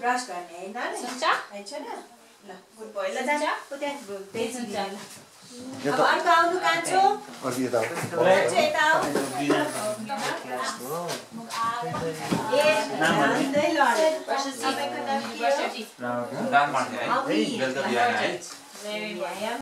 Brush गर्ने है त नि? है छ ल गुड बोय ल जान्छ। अब अर्को आउनु कान्छो। कान्छो यता आऊ ए? भन्दै। प्रशस्ति, तपाईँको नाम के हो?